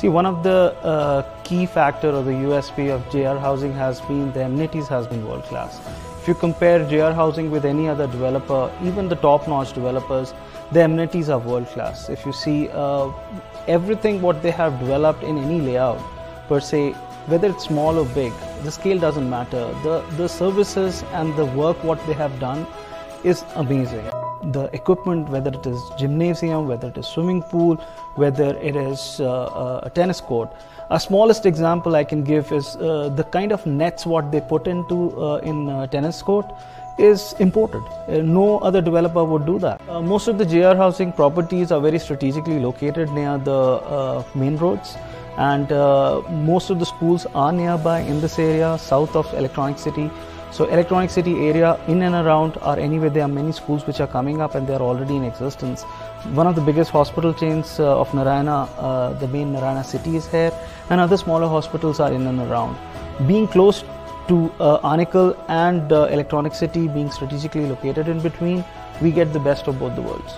See, one of the uh, key factor or the USP of JR Housing has been the amenities has been world class. If you compare JR Housing with any other developer, even the top-notch developers, the amenities are world class. If you see uh, everything what they have developed in any layout per se, whether it's small or big, the scale doesn't matter. The the services and the work what they have done is amazing the equipment, whether it is gymnasium, whether it is swimming pool, whether it is uh, uh, a tennis court. A smallest example I can give is uh, the kind of nets what they put into uh, in tennis court is imported. Uh, no other developer would do that. Uh, most of the JR housing properties are very strategically located near the main roads and most of the schools are nearby in this area south of Electronic City. So Electronic City area in and around or anyway there are many schools which are coming up and they are already in existence. One of the biggest hospital chains uh, of Narayana, uh, the main Narayana city is here and other smaller hospitals are in and around. Being close to uh, Anekal and uh, Electronic City being strategically located in between, we get the best of both the worlds.